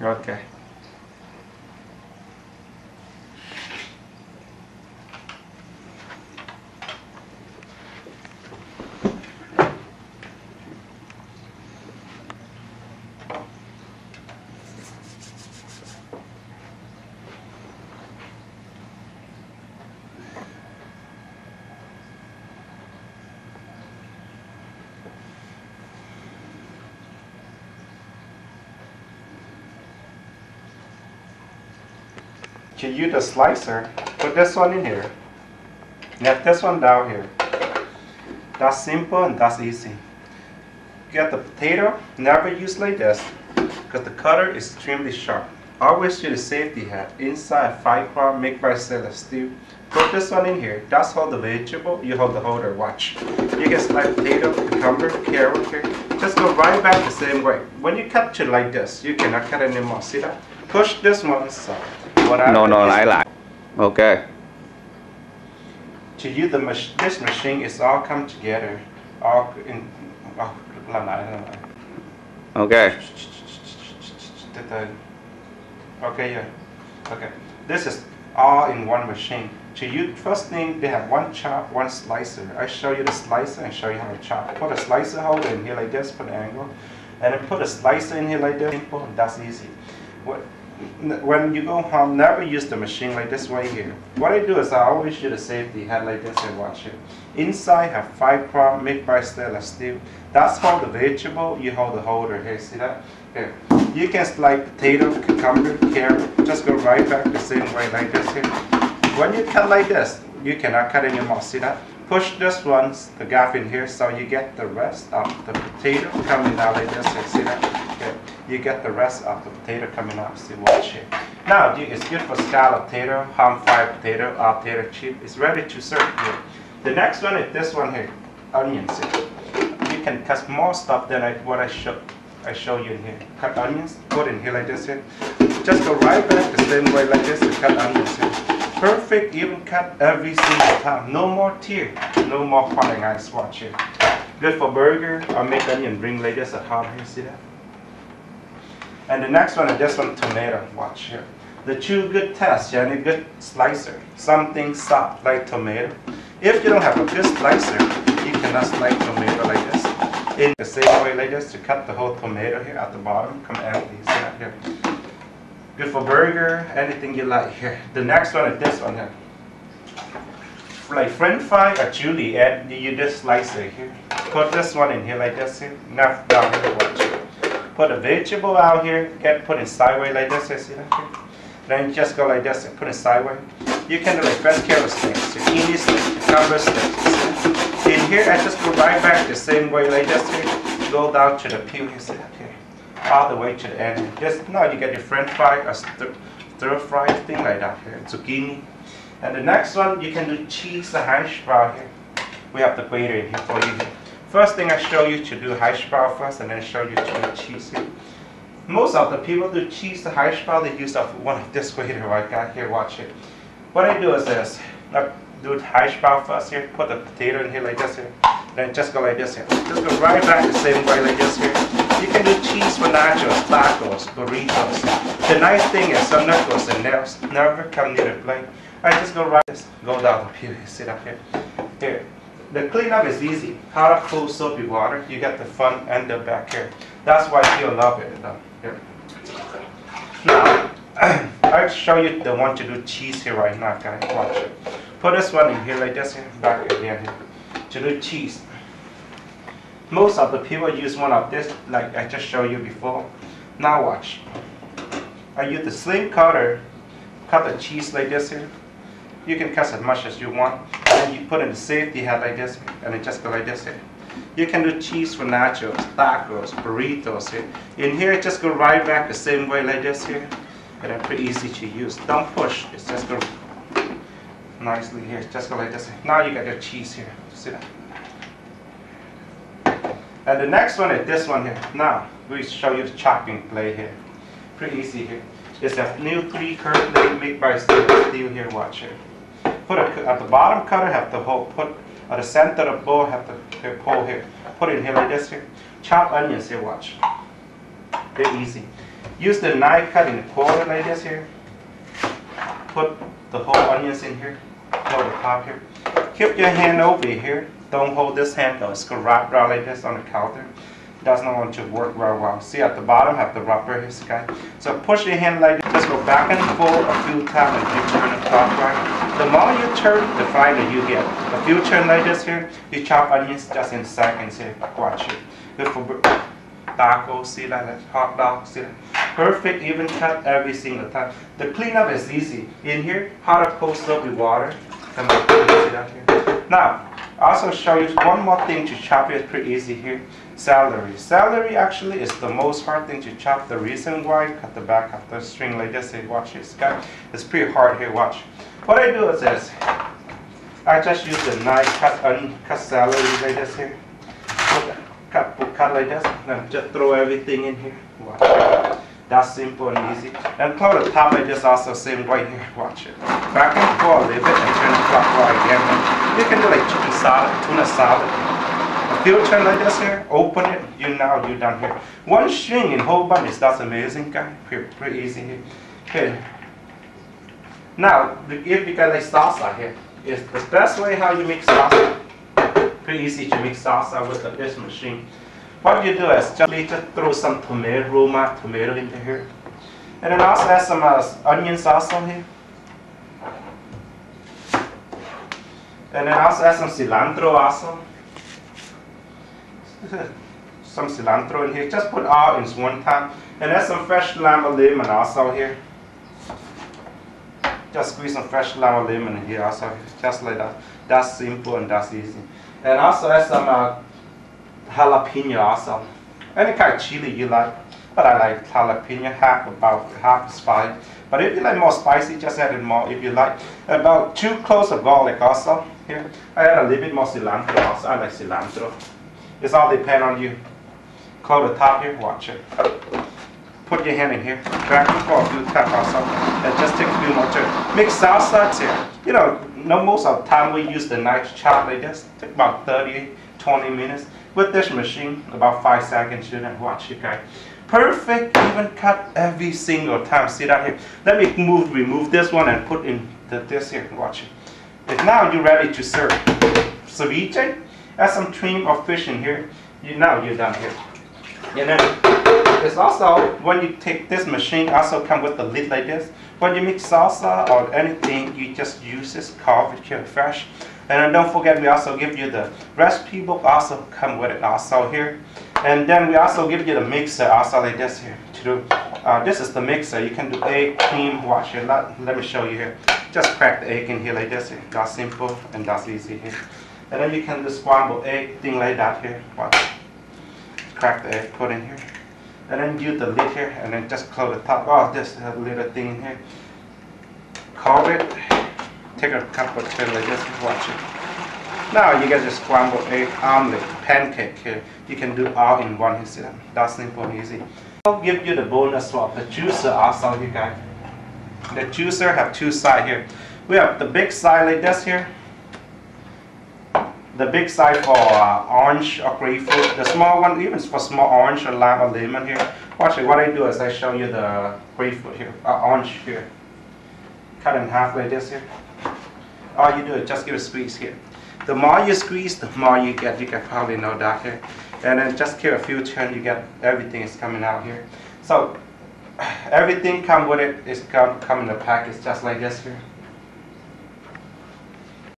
Okay. To use the slicer, put this one in here. Let this one down here. That's simple and that's easy. Get the potato, never use like this, because the cutter is extremely sharp. Always use the safety hat. Inside five crop make by stainless steel. Put this one in here. That's hold the vegetable. You hold the holder. Watch. You can slide potato, cucumber, carrot here. Just go right back the same way. When you cut it like this, you cannot cut anymore. See that? Push this one aside. No, no, lại lại. Ok. to you, the mach- this machine is all come together all in oh, làm lại làm lại Ok. từ từ okay yeah. Okay. This is all in one machine. To you, first thing they have one chop one slicer. I show you the slicer and show you how to chop. Put a slicer holder in here like this put an angle and then put a slicer in here like this. Simple that's easy. What when you go home, never use the machine like this way here. What I do is I always use the safety hat like this and watch it. Inside have five prong made by stainless steel. That's hold the vegetable, you hold the holder here, see that? Here. You can slide potato, cucumber, carrot, just go right back the same way like this here. When you cut like this, you cannot cut anymore, see that? Push this one, the gap in here, so you get the rest of the potato coming out like this, here, see that? You get the rest of the potato coming out, see watch here. Now, you- it's good for scallop potato, ham fried potato, or potato chip. It's ready to serve here. The next one is this one here, onions. here. You can cut more stuff than I, what I show, I show you in here. Cut onions, put in here like this here. Just go right back the same way like this and cut onions here. Perfect, even cut every single time. No more tear, no more falling ice, watch here. Good for burger, or make onion ring like this at home here, see that? And the next one is this one, tomato, watch here. The two good tests, and a good slicer. Something soft like tomato. If you don't have a good slicer, you cannot slice tomato like this. In the same way like this, to cut the whole tomato here at the bottom, come empty, see that here. Good for burger, anything you like here. The next one is this one here. Like french fry or chili, and you just this slicer here. Put this one in here like this here. Now down here, watch it. Put a vegetable out here, get put it sideways like this, you see that here? Then just go like this and put it sideways. You can do like fresh carrot sticks, zucchini sticks, cucumber sticks. In here, I just go right back the same way like this here. Go down to the peel, you see that here? All the way to the end. Just now you get your french fry or stir, fry thing like that here, zucchini. And the next one, you can do cheese or hash brown here. We have the grater in here for you here. First thing I show you to do brown first and then show you to do cheese here. Most of the people do cheese hash brown, they use of one of this grater I got here, watch it. What I do is this, I do brown first here, put the potato in here like this here, then just go like this here. Just go right back the same way like this here. You can do cheese for nachos, tacos, burritos. The nice thing is some knuckles and nails never come near the plate. I just go right, just go down the pew, sit up here. Here, the cleanup is easy. Hot cool soapy water. You get the front and the back here. That's why you'll love it. Here. Now, I'll show you the one to do cheese here right now, guys. Watch it. Put this one in here like this here, back again here. To do cheese. Most of the people use one of this, like I just showed you before. Now watch. I use the slim cutter, cut the cheese like this here. You can cut as much as you want. And you put in the safety hat like this, and it just go like this here. You can do cheese for nachos, tacos, burritos here. In here, it just go right back the same way like this here. And it's pretty easy to use. Don't push, it's just go nicely here. Just go like this. Now you got your cheese here. See that? And the next one is this one here. Now, we show you the chopping plate here. Pretty easy here. It's a new three curved blade made by steel here, watch it. Put a, at the bottom cutter, have to hole, put at the center of the bowl, have to the pole here. Put in here like this here. Chop onions here, watch. Very easy. Use the knife cut in a quarter like this here. Put the whole onions in here. Hold the top here. Keep your hand over here. Don't hold this hand though. It's gonna wrap around like this on the counter. Does not want to work very well. See at the bottom have the rubber here, guy. So push your hand like this. Just go back and forth a few times and you turn the clockwise. The more you turn, the finer you get. A few turn like this here, you chop onions just in seconds here. Watch it. Good for tacos, see that, like hot dog, see that. Perfect even cut every single time. The cleanup is easy. In here, hot or cold soap with water. Come on, see that here. Now, also show you one more thing to chop it pretty easy here. Celery. Celery actually is the most hard thing to chop. The reason why, cut the back of the string like this, hey, watch this guy. It's pretty hard here, watch. What I do is this. I just use a knife, cut, un, cut celery like this here. Put, cut, put, cut like this, and just throw everything in here. Watch. That's simple and easy. And close the top like this also same way here. Watch it. Back and forth a little bit and turn the clockwise again. You can do like chicken salad, tuna salad. A few turn like this here, open it, you now you done here. One string in whole bunch, that's amazing guy. Pretty, pretty easy here. Okay. Now, if you got like salsa here, is the best way how you make salsa. Pretty easy to make salsa with this machine. What you do is just, just throw some tomato, Roma tomato into here. And then also add some uh, onion sauce on here. And then also add some cilantro also. some cilantro in here. Just put all in one time. And add some fresh lime or lemon also here. Just squeeze some fresh lime or lemon in here also. Just like that. That's simple and that's easy. And also add some uh, jalapeno also. Any kind of chili you like. But I like jalapeno, half about half spice. But if you like more spicy, just add it more if you like. About two cloves of garlic also. Here, I add a little bit more cilantro also. I like cilantro. It's all depend on you. Close the top here, watch it. Put your hand in here, back and forth, do tap also. And just take a few more turns. Mix salsa here. You know, no most of the time we use the knife chop like this. Take about 30, 20 minutes. With this machine, about 5 seconds, you know, watch it guys. Perfect, even cut every single time. See that here? Let me move, remove this one and put in the, this here, watch it. And now you're ready to serve. Ceviche, add some trim of fish in here. You Now you're done here. And then it's also, when you take this machine, also come with the lid like this. When you make salsa or anything, you just use this here fresh. And don't forget, we also give you the recipe book also come with it also here. And then we also give you the mixer also like this here. To do, uh, this is the mixer. You can do egg, cream, watch here. Let, let me show you here. Just crack the egg in here like this. Here. That's simple and that's easy here. And then you can do scramble egg, thing like that here. Watch. Crack the egg, put in here. And then use the lid here and then just close the top. Oh, this little thing in here. Cover it. Take a cup of like this. Watch it. Now you get the scrambled egg omelet, pancake here. You can do all in one incident. That's simple and easy. I'll give you the bonus swap. The juicer also you guys. The juicer have two side here. We have the big side like this here. The big side for uh, orange or grapefruit. The small one, even for small orange or lime or lemon here. Watch it. What I do is I show you the grapefruit here, uh, orange here. Cut in half like this here. All you do is just give a squeeze here. The more you squeeze, the more you get. You can probably know that here. And then just give a few turns, you get everything is coming out here. So everything come with it is come, come in the package just like this here.